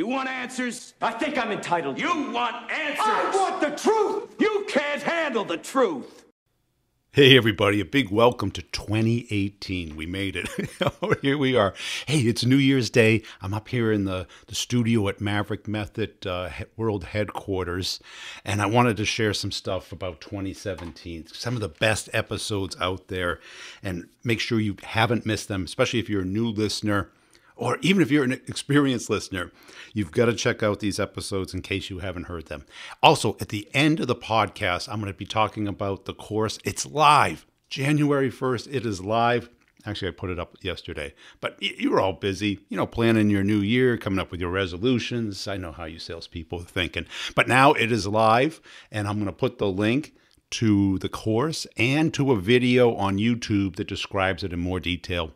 You want answers? I think I'm entitled. You want answers? I want the truth! You can't handle the truth. Hey, everybody, a big welcome to 2018. We made it. here we are. Hey, it's New Year's Day. I'm up here in the, the studio at Maverick Method uh, World Headquarters, and I wanted to share some stuff about 2017, some of the best episodes out there, and make sure you haven't missed them, especially if you're a new listener or even if you're an experienced listener, you've got to check out these episodes in case you haven't heard them. Also, at the end of the podcast, I'm going to be talking about the course. It's live. January 1st, it is live. Actually, I put it up yesterday, but you were all busy, you know, planning your new year, coming up with your resolutions. I know how you salespeople are thinking, but now it is live, and I'm going to put the link to the course and to a video on YouTube that describes it in more detail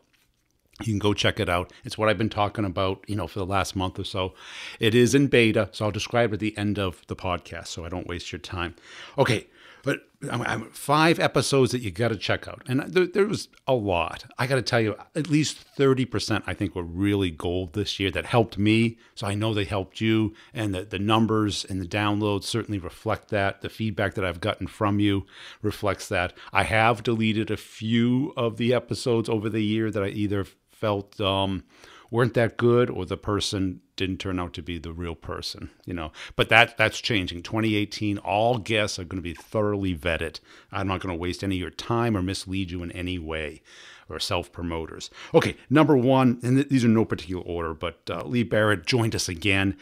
you can go check it out. It's what I've been talking about, you know, for the last month or so. It is in beta, so I'll describe it at the end of the podcast so I don't waste your time. Okay, but I'm, I'm five episodes that you got to check out, and there, there was a lot. I got to tell you, at least thirty percent I think were really gold this year that helped me. So I know they helped you, and the the numbers and the downloads certainly reflect that. The feedback that I've gotten from you reflects that. I have deleted a few of the episodes over the year that I either felt um, weren't that good or the person didn't turn out to be the real person you know? But that that's changing. 2018 all guests are going to be thoroughly vetted. I'm not going to waste any of your time or mislead you in any way or self promoters okay number one and th- these are no particular order but uh, Lee Bartlett joined us again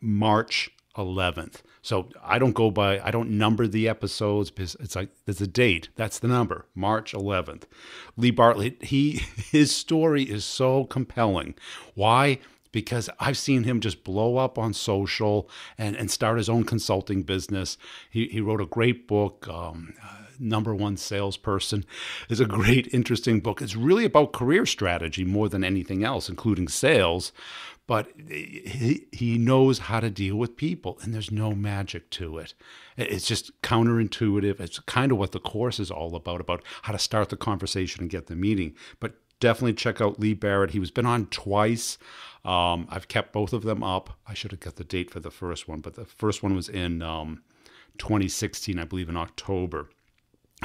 march 11th so I don't go by, I don't number the episodes because it's like there's a date. That's the number, March 11th. Lee Bartlett, he his story is so compelling. Why? Because I've seen him just blow up on social and, and start his own consulting business. He, he wrote a great book, um, Number One Salesperson. is a great, interesting book. It's really about career strategy more than anything else, including sales but he, he knows how to deal with people and there's no magic to it. It's just counterintuitive. It's kind of what the course is all about about how to start the conversation and get the meeting. But definitely check out Lee Bartlett. He was been on twice. Um, i've kept both of them up. I should have got the date for the first one but the first one was in um, 2016 i believe in october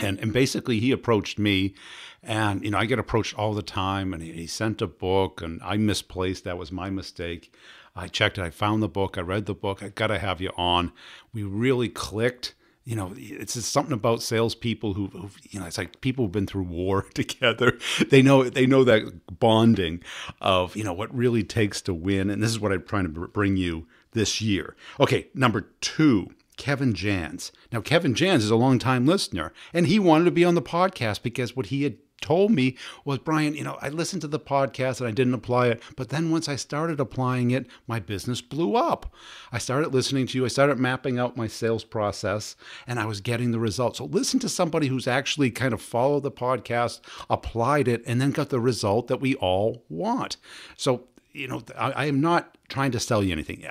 and and basically he approached me and you know i get approached all the time and he, he, sent a book and i misplaced that was my mistake. I checked it i found the book i read the book i gotta have you on. We really clicked you know it's just something about salespeople who, who you know it's like people who've been through war together. They know they know that bonding of you know what really takes to win. And this is what i'm trying to bring you this year. Okay number two Kevin Jans. Now, Kevin Jans is a longtime listener, and he wanted to be on the podcast because what he had told me was, Brian, you know, I listened to the podcast and I didn't apply it, but then once I started applying it, my business blew up. I started listening to you, I started mapping out my sales process, and I was getting the results. So listen to somebody who's actually kind of followed the podcast, applied it, and then got the result that we all want. So, you know, I, I am not trying to sell you anything.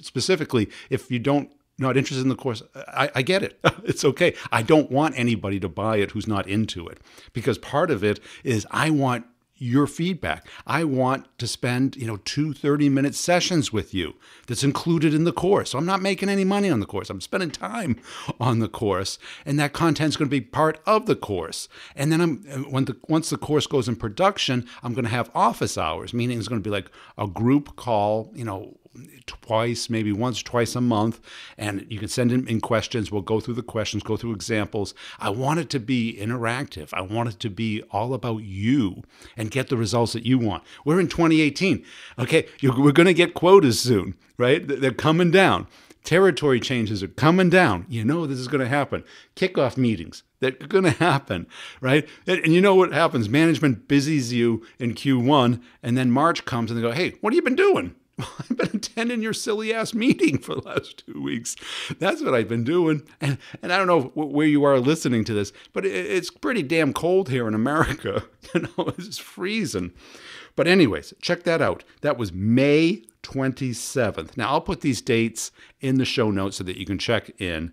Specifically, if you don't not interested in the course, I, I, get it. It's okay. I don't want anybody to buy it who's not into it because part of it is I want your feedback. I want to spend, you know, two 30 minute sessions with you that's included in the course. So I'm not making any money on the course. I'm spending time on the course and that content's going to be part of the course. And then I'm when the once the course goes in production, I'm going to have office hours, meaning it's going to be like a group call, you know, twice, maybe once, twice a month. And you can send in, in, questions. We'll go through the questions, go through examples. I want it to be interactive. I want it to be all about you and get the results that you want. We're in 2018. Okay, we're going to get quotas soon, right? They're coming down. Territory changes are coming down. You know this is going to happen. Kickoff meetings that are going to happen, right? And, you know what happens? Management busies you in Q1, and then March comes and they go, "Hey, what have you been doing?" I've been attending your silly ass meeting for the last two weeks. That's what I've been doing. And, and I don't know where you are listening to this, but it's pretty damn cold here in America. You know, it's freezing. But, anyways, check that out. That was May 27th. Now, I'll put these dates in the show notes so that you can check in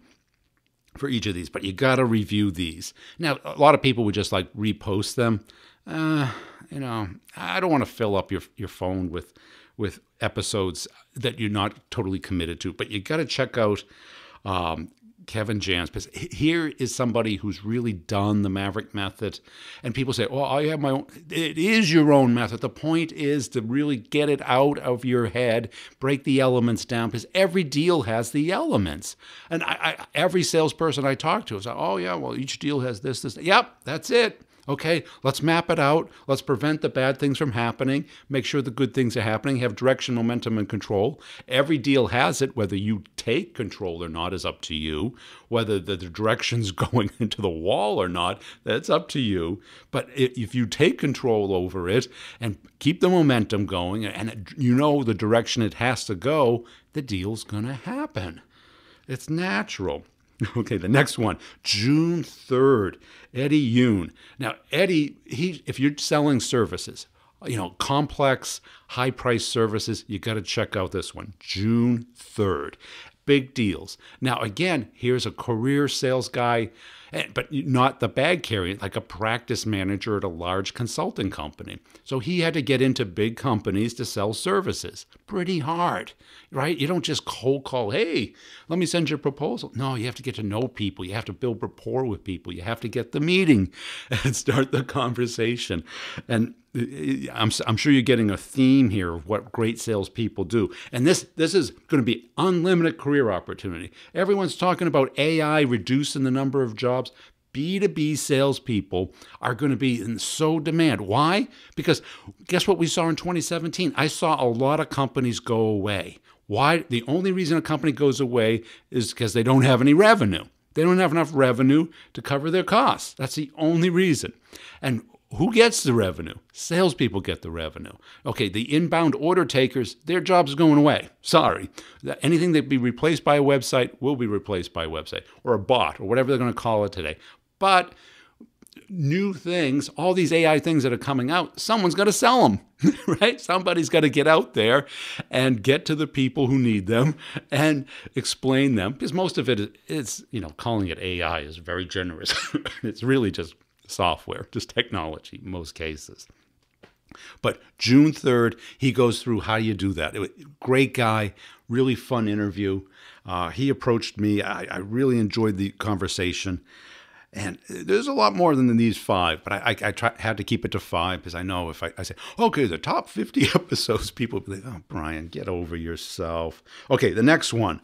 for each of these, but you got to review these. Now, a lot of people would just like repost them. Uh, you know, I don't want to fill up your, your phone with with episodes that you're not totally committed to. But you got to check out um, Kevin Jans because here is somebody who's really done the Maverick method. And people say, "Oh, I have my own." It is your own method. The point is to really get it out of your head, break the elements down because every deal has the elements. And I, I, every salesperson I talk to is like, "Oh yeah, well each deal has this, this." Yep, that's it. Okay, let's map it out. Let's prevent the bad things from happening. Make sure the good things are happening. Have direction, momentum, and control. Every deal has it. Whether you take control or not is up to you. Whether the, direction's going into the wall or not, that's up to you. But if you take control over it and keep the momentum going and you know the direction it has to go, the deal's going to happen. It's natural. Okay, the next one, June 3rd, Eddie Yoon. Now, Eddie, he if you're selling services, you know, complex, high price services, you got to check out this one, June 3rd. Big deals. Now, again, here's a career sales guy Eh, but not the bag carrier, like a practice manager at a large consulting company. So he had to get into big companies to sell services. Pretty hard, right? You don't just cold call, hey, let me send you a proposal. No, you have to get to know people. You have to build rapport with people. You have to get the meeting and start the conversation. And eh, I'm, I'm sure you're getting a theme here of what great salespeople do. And this, this is going to be unlimited career opportunity. Everyone's talking about AI reducing the number of jobs. B2B salespeople are going to be in so demand. Why? Because guess what we saw in 2017? I saw a lot of companies go away. Why? The only reason a company goes away is because they don't have any revenue. They don't have enough revenue to cover their costs. That's the only reason. And who gets the revenue? Salespeople get the revenue. Okay, the inbound order takers, their job's going away. Sorry. Anything that be replaced by a website will be replaced by a website or a bot or whatever they're going to call it today. But new things, all these AI things that are coming out, someone's got to sell them, right? Somebody's got to get out there and get to the people who need them and explain them because most of it is, you know, calling it AI is very generous. it's really just software, just technology in most cases. But June 3rd, he goes through how you do that. great guy, really fun interview. Uh, he approached me. I, I, really enjoyed the conversation. And there's a lot more than these five, but I, I, I try, had to keep it to five because I know if I, I say, okay, the top 50 episodes, people will be like, oh, Brian, get over yourself. Okay, the next one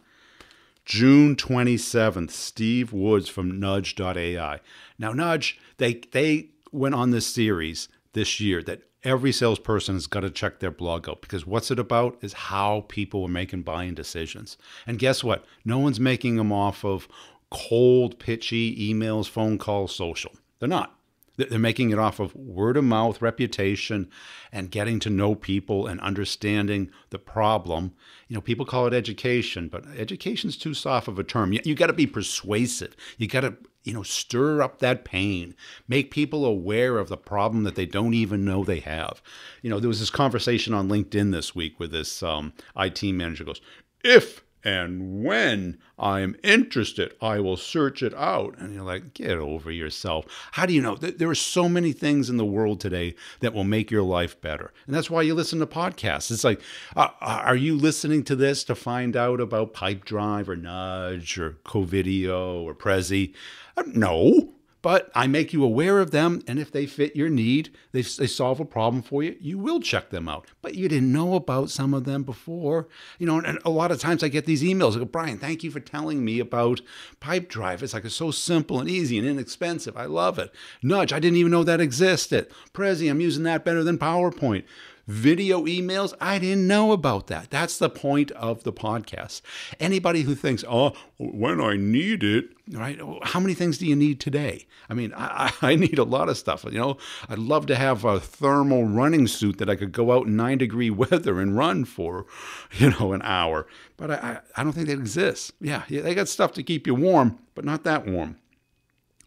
June 27th, Steve Woods from Nudge.ai. Now, Nudge, they, they went on this series this year that every salesperson has got to check their blog out because what's it about is how people are making buying decisions. And guess what? No one's making them off of cold, pitchy emails, phone calls, social. They're not. They're making it off of word of mouth, reputation, and getting to know people and understanding the problem. You know, people call it education, but education's too soft of a term. You, you got to be persuasive. You got to, you know, stir up that pain, make people aware of the problem that they don't even know they have. You know, there was this conversation on LinkedIn this week where this um, IT manager goes, if and when I'm interested, I will search it out. And you're like, get over yourself. How do you know? That there are so many things in the world today that will make your life better. And that's why you listen to podcasts. It's like, uh, uh are you listening to this to find out about Pipedrive or Nudge or Covideo or Prezi? Uh, no but I make you aware of them. And if they fit your need, they, they solve a problem for you, you will check them out. But you didn't know about some of them before. You know, and a lot of times I get these emails. Go, Brian, thank you for telling me about Pipedrive. It's like it's so simple and easy and inexpensive. I love it. Nudge, I didn't even know that existed. Prezi, I'm using that better than PowerPoint video emails. I didn't know about that. That's the point of the podcast. Anybody who thinks, oh, when I need it, right? Oh, how many things do you need today? I mean, I, I need a lot of stuff. You know, I'd love to have a thermal running suit that I could go out in nine degree weather and run for, you know, an hour. But I, I don't think that exists. Yeah, they got stuff to keep you warm, but not that warm.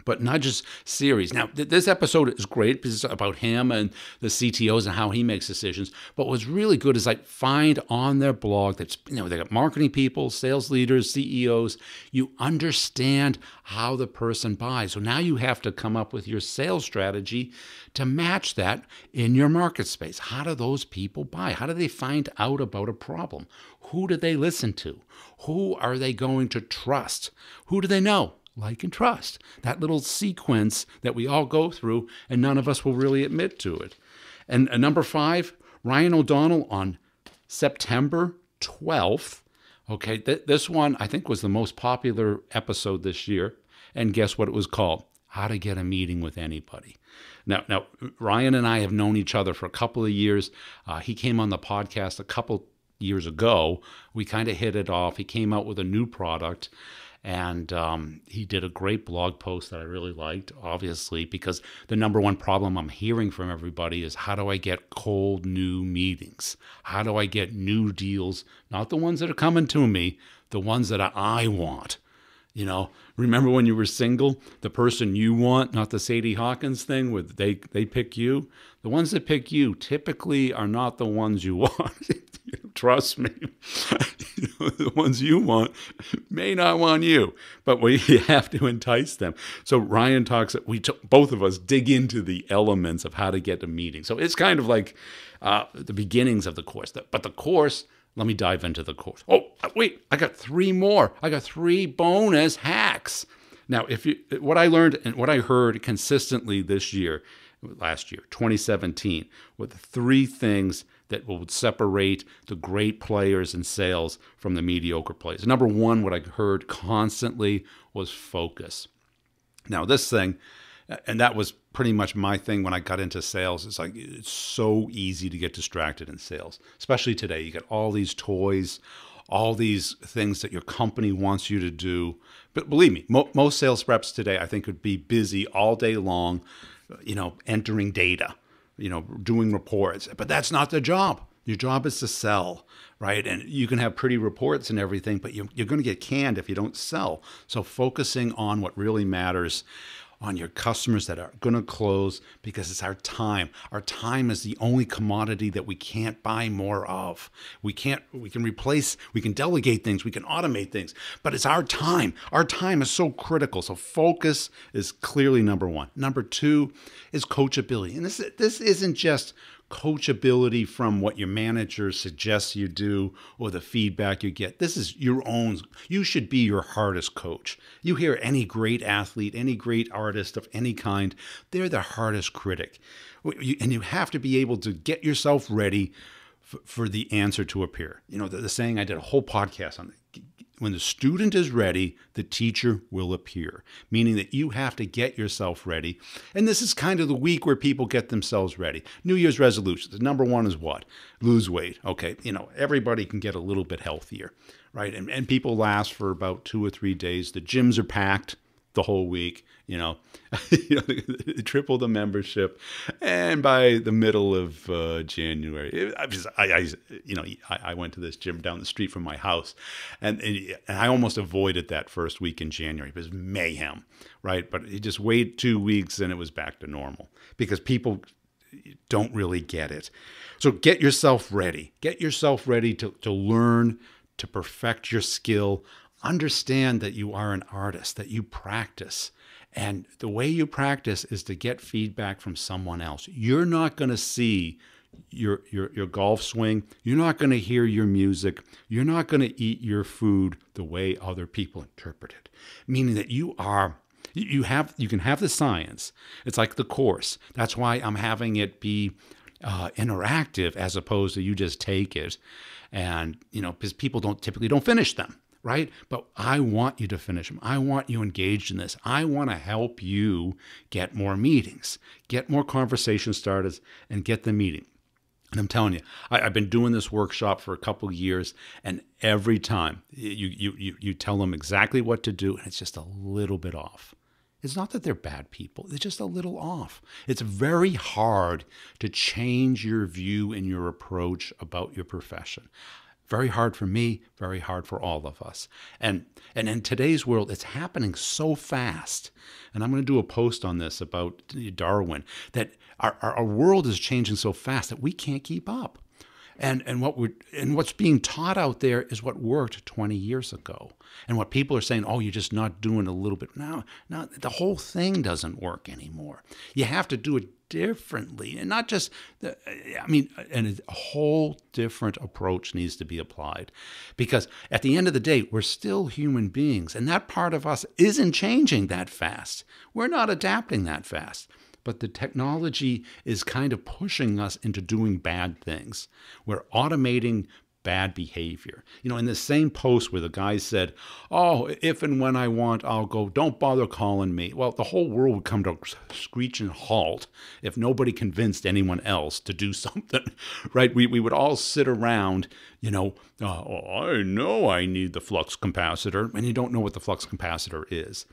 But Nudge's series. Now, th- this episode is great because it's about him and the CTOs and how he makes decisions. But what's really good is like find on their blog that's you know they got marketing people, sales leaders, CEOs. You understand how the person buys. So now you have to come up with your sales strategy to match that in your market space. How do those people buy? How do they find out about a problem? Who do they listen to? Who are they going to trust? Who do they know? Like and trust. That little sequence that we all go through, and none of us will really admit to it. And uh, number five, Ryan O'Donnell on September 12th. Okay, th- this one I think was the most popular episode this year. And guess what it was called? How to Get a Meeting with Anybody. Now, now Ryan and I have known each other for a couple of years. Uh, he came on the podcast a couple years ago. We kind of hit it off. He came out with a new product. And um, he did a great blog post that I really liked, obviously, because the number one problem I'm hearing from everybody is how do I get cold new meetings? How do I get new deals? Not the ones that are coming to me, the ones that I want. You know, remember when you were single, the person you want, not the Sadie Hawkins thing where they, they pick you? The ones that pick you typically are not the ones you want. Trust me. the ones you want may not want you, but we have to entice them. So Ryan talks, we t- both of us dig into the elements of how to get a meeting. So it's kind of like uh, the beginnings of the course. But the course, let me dive into the course. Oh, uh, wait, I got three more. I got three bonus hacks. Now, if you, uh, what I learned and what I heard consistently this year, last year, 2017, were the three things that would separate the great players in sales from the mediocre players. Number one, what I heard constantly was focus. Now, this thing, and that was pretty much my thing when I got into sales. It's like it's so easy to get distracted in sales, especially today. You get all these toys, all these things that your company wants you to do. But believe me, mo- most sales reps today, I think, would be busy all day long, you know, entering data you know, doing reports. But that's not the job. Your job is to sell, right? And you can have pretty reports and everything, but you, are going to get canned if you don't sell. So focusing on what really matters on your customers that are going to close because it's our time. Our time is the only commodity that we can't buy more of. We can't we can replace, we can delegate things, we can automate things, but it's our time. Our time is so critical. So focus is clearly number 1. Number 2 is coachability. And this this isn't just coachability from what your manager suggests you do or the feedback you get. This is your own. You should be your hardest coach. You hear any great athlete, any great artist of any kind, they're the hardest critic. And you have to be able to get yourself ready for the answer to appear. You know, the, the saying I did a whole podcast on when the student is ready, the teacher will appear, meaning that you have to get yourself ready. And this is kind of the week where people get themselves ready. New Year's resolutions. Number one is what? Lose weight. Okay, you know, everybody can get a little bit healthier, right? And, and people last for about two or three days. The gyms are packed the whole week, you know, you know triple the membership, and by the middle of uh, January, I, just, I, I, you know, I, I, went to this gym down the street from my house, and, and I almost avoided that first week in January. It was mayhem, right? But it just wait two weeks, and it was back to normal because people don't really get it. So get yourself ready. Get yourself ready to, to learn, to perfect your skill understand that you are an artist, that you practice. And the way you practice is to get feedback from someone else. You're not going to see your, your, your golf swing. You're not going to hear your music. You're not going to eat your food the way other people interpret it. Meaning that you are you have you can have the science. It's like the course. That's why I'm having it be uh, interactive as opposed to you just take it, and you know because people don't typically don't finish them right? But I want you to finish them. I want you engaged in this. I want to help you get more meetings, get more conversation starters, and get the meeting. And I'm telling you, I, have been doing this workshop for a couple of years, and every time you, you, you, you tell them exactly what to do, and it's just a little bit off. It's not that they're bad people, it's just a little off. It's very hard to change your view and your approach about your profession Very hard for me, very hard for all of us. And and in today's world, it's happening so fast. And I'm going to do a post on this about Darwin that our, our, our world is changing so fast that we can't keep up. And and what we and what's being taught out there is what worked 20 years ago. And what people are saying, oh, you're just not doing a little bit. No, no, the whole thing doesn't work anymore. You have to do it differently and not just i mean and a whole different approach needs to be applied because at the end of the day we're still human beings and that part of us isn't changing that fast we're not adapting that fast but the technology is kind of pushing us into doing bad things. We're automating bad behavior. You know, in the same post where the guy said, Oh, if and when I want, I'll go, don't bother calling me. Well, the whole world would come to a screeching halt if nobody convinced anyone else to do something, right? We, we would all sit around, you know, oh, I know I need the flux capacitor, and you don't know what the flux capacitor is.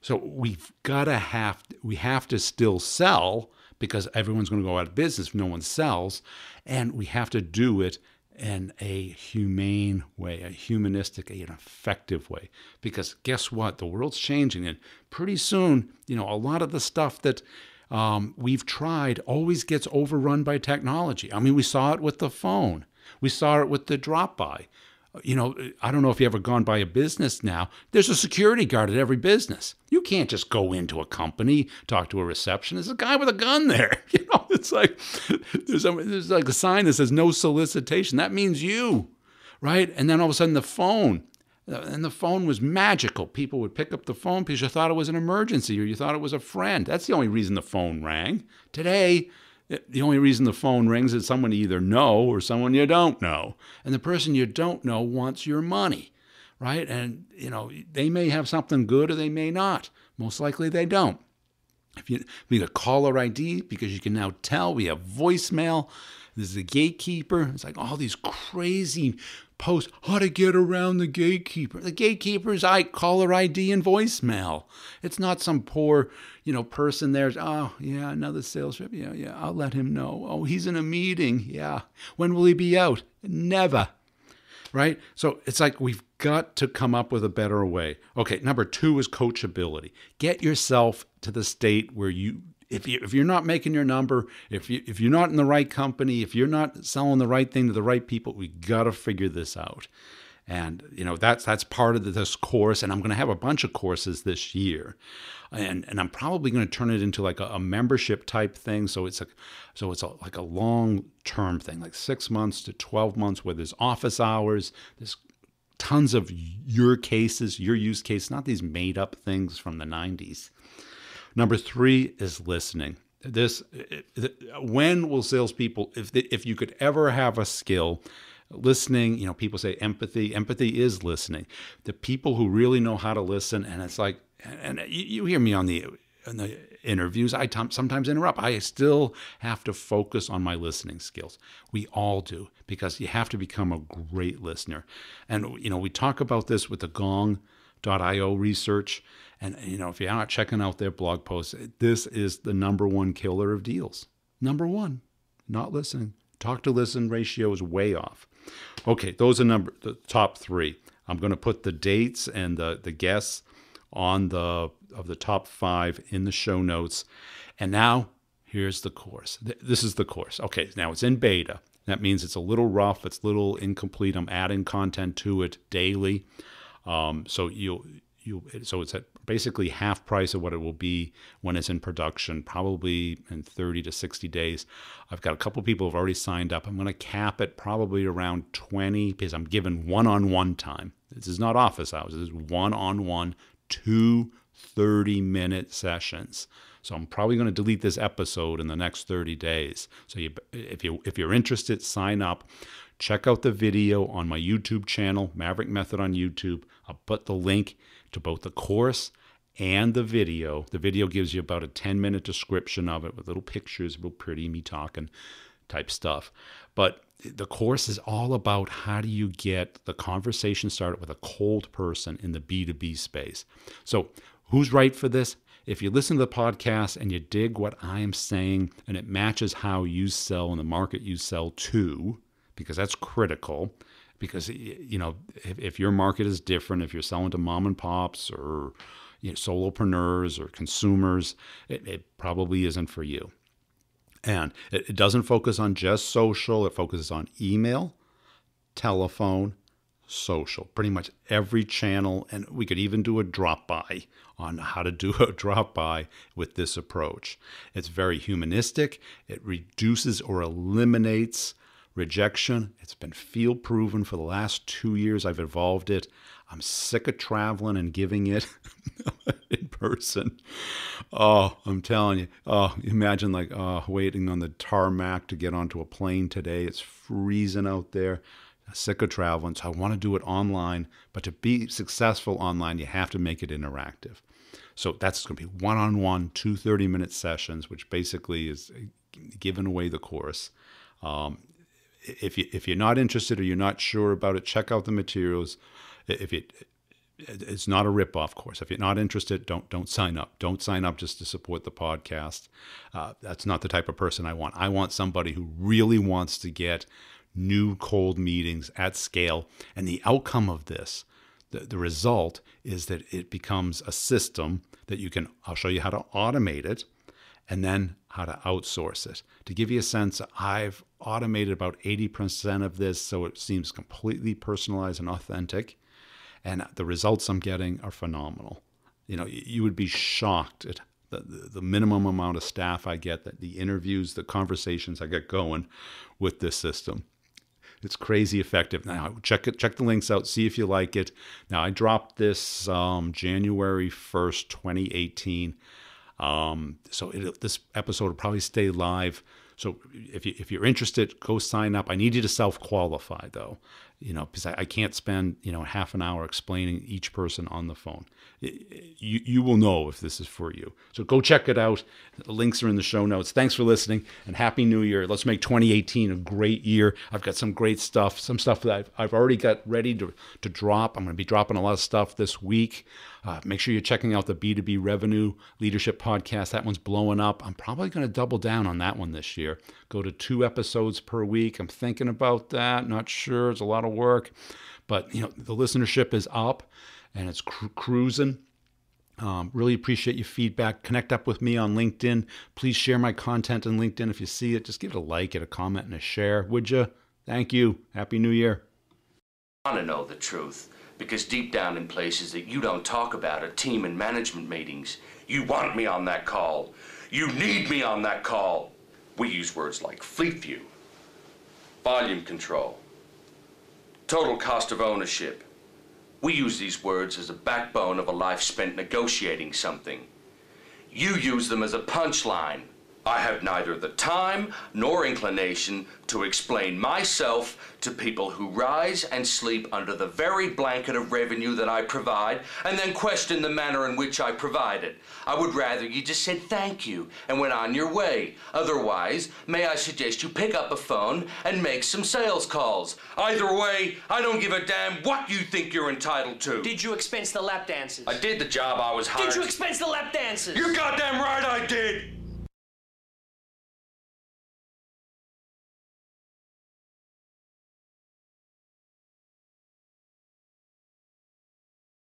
So we've got to have we have to still sell because everyone's going to go out of business if no one sells, and we have to do it in a humane way, a humanistic, an effective way. Because guess what? The world's changing, and pretty soon, you know, a lot of the stuff that um, we've tried always gets overrun by technology. I mean, we saw it with the phone. We saw it with the drop by you know, I don't know if you ever gone by a business now. There's a security guard at every business. You can't just go into a company, talk to a receptionist. There's a guy with a gun there. You know, it's like there's, a, there's like a sign that says no solicitation. That means you, right? And then all of a sudden the phone, uh, and the phone was magical. People would pick up the phone because you thought it was an emergency or you thought it was a friend. That's the only reason the phone rang. Today, the only reason the phone rings is someone you either know or someone you don't know. And the person you don't know wants your money, right? And, you know, they may have something good or they may not. Most likely they don't. If you we got caller ID because you can now tell we have voicemail. There's a gatekeeper. It's like all these crazy posts how to get around the gatekeeper. The gatekeeper's I caller ID and voicemail. It's not some poor you know, person there's, oh, yeah, another sales rep. Yeah, yeah, I'll let him know. Oh, he's in a meeting. Yeah. When will he be out? Never. Right? So it's like we've got to come up with a better way. Okay, number two is coachability. Get yourself to the state where you if you if you're not making your number, if you if you're not in the right company, if you're not selling the right thing to the right people, we got to figure this out. And you know that's that's part of this course, and I'm going to have a bunch of courses this year, and and I'm probably going to turn it into like a, a membership type thing. So it's a so it's a, like a long term thing, like six months to twelve months, where there's office hours, there's tons of your cases, your use case, not these made up things from the 90s. Number three is listening. This when will salespeople, if if you could ever have a skill listening you know people say empathy empathy is listening. The people who really know how to listen and it's like and you, hear me on the in the interviews i t- sometimes interrupt. I still have to focus on my listening skills. We all do because you have to become a great listener. And you know we talk about this with the gong.io research and you know if you're not checking out their blog posts this is the number one killer of deals. Number one not listening. Talk to listen ratio is way off Okay, those are number the top three. I'm going to put the dates and the the guests on the of the top five in the show notes. And now here's the course. This is the course. Okay, now it's in beta. That means it's a little rough. It's a little incomplete. I'm adding content to it daily. Um, so you you so it's at basically half price of what it will be when it's in production, probably in 30 to 60 days. I've got a couple people who've already signed up. I'm going to cap it probably around 20 because I'm given one-on-one time. This is not office hours. This is one-on-one, two 30-minute sessions. So I'm probably going to delete this episode in the next 30 days. So you, if you if you're interested, sign up. Check out the video on my YouTube channel, Maverick Method on YouTube. I'll put the link to both the course and the video. The video gives you about a 10 minute description of it with little pictures, real pretty, me talking type stuff. But the course is all about how do you get the conversation started with a cold person in the B2B space. So, who's right for this? If you listen to the podcast and you dig what I am saying and it matches how you sell in the market you sell to, because that's critical, because you know if, if your market is different, if you're selling to mom and pops or you know, solopreneurs or consumers, it, it probably isn't for you. And it, it doesn't focus on just social; it focuses on email, telephone, social, pretty much every channel. And we could even do a drop by on how to do a drop by with this approach. It's very humanistic, it reduces or eliminates rejection. It's been field proven for the last two years. I've evolved it. I'm sick of traveling and giving it in person. Oh, I'm telling you. Oh, imagine like oh, waiting on the tarmac to get onto a plane today. It's freezing out there I'm sick of traveling, so I want to do it online. But to be successful online, you have to make it interactive. So that's going to be one on one, two 30 minute sessions, which basically is giving away the course. Um, if, you, if you're not interested or you're not sure about it, check out the materials. If it, it's not a rip-off course. If you're not interested, don't don't sign up. Don't sign up just to support the podcast. Uh, that's not the type of person I want. I want somebody who really wants to get new cold meetings at scale. And the outcome of this, the, the result is that it becomes a system that you can, I'll show you how to automate it and then how to outsource it. To give you a sense, I've automated about 80% of this so it seems completely personalized and authentic. And the results I'm getting are phenomenal. You know, you would be shocked at the, the minimum amount of staff I get, that the interviews, the conversations I get going with this system. It's crazy effective. Now check it, check the links out, see if you like it. Now I dropped this um, January first, twenty eighteen. Um, so it, this episode will probably stay live. So if you if you're interested, go sign up. I need you to self qualify though you know, because I, I, can't spend, you know, half an hour explaining each person on the phone. You, you will know if this is for you. So go check it out. The links are in the show notes. Thanks for listening and Happy New Year. Let's make 2018 a great year. I've got some great stuff, some stuff that I've, I've already got ready to, to drop. I'm going to be dropping a lot of stuff this week. Uh, make sure you're checking out the B2B Revenue Leadership Podcast. That one's blowing up. I'm probably going to double down on that one this year. Go to two episodes per week. I'm thinking about that. Not sure. It's a lot of work, but you know the listenership is up and it's cru- cruising. Um, really appreciate your feedback. Connect up with me on LinkedIn. Please share my content on LinkedIn. If you see it, just give it a like, get a comment, and a share, would you? Thank you. Happy New Year. I want to know the truth because deep down in places that you don't talk about are team and management meetings. You want me on that call. You need me on that call. We use words like fleet view, volume control, total cost of ownership. We use these words as a backbone of a life spent negotiating something. You use them as a punchline. I have neither the time nor inclination to explain myself to people who rise and sleep under the very blanket of revenue that I provide and then question the manner in which I provide it. I would rather you just said thank you and went on your way. Otherwise, may I suggest you pick up a phone and make some sales calls. Either way, I don't give a damn what you think you're entitled to. Did you expense the lap dances? I did the job I was hired. Did you expense the lap dances? You're goddamn right I did!